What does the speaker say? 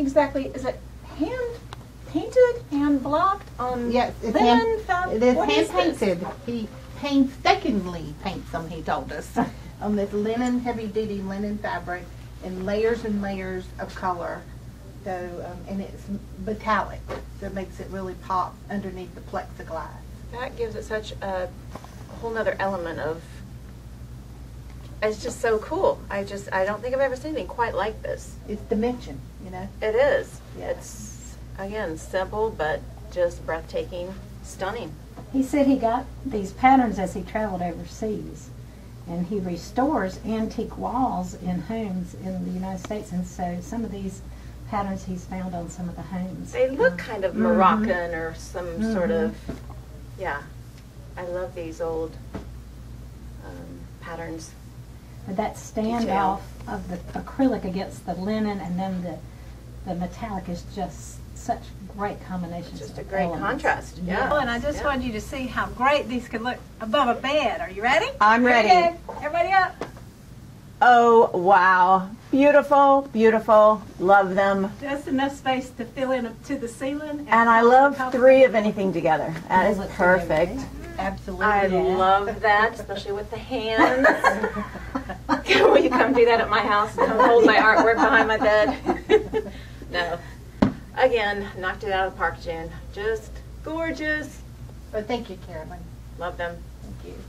exactly, is it hand painted, hand blocked on Yes, it's linen hand, fab- it is hand this? painted. He painstakingly paints them, he told us, on this linen, heavy duty linen fabric in layers and layers of color. So, um, and it's metallic, so it makes it really pop underneath the plexiglass. That gives it such a whole nother element of. It's just so cool. I just I don't think I've ever seen anything quite like this. It's dimension, you know? It is. Yeah. It's again simple but just breathtaking, stunning. He said he got these patterns as he traveled overseas. And he restores antique walls in homes in the United States. And so some of these patterns he's found on some of the homes. They look kind of Moroccan or some sort of yeah. I love these old um, patterns. But that standoff of the acrylic against the linen and then the, the metallic is just such great combinations Just a great elements. contrast. Yeah. Oh, and I just Yeah. wanted you to see how great these could look above a bed. Are you ready? I'm ready. Okay, Everybody up. Oh, wow. Beautiful, beautiful. Love them. Just enough space to fill in to the ceiling. And I love three of anything together. That is Those look perfect. Eh? Absolutely. I love that, especially with the hands. Will you come do that at my house? Come hold my artwork behind my bed. no. Again, knocked it out of the park, Jen. Just gorgeous. But thank you, Carolyn. Love them. Thank you.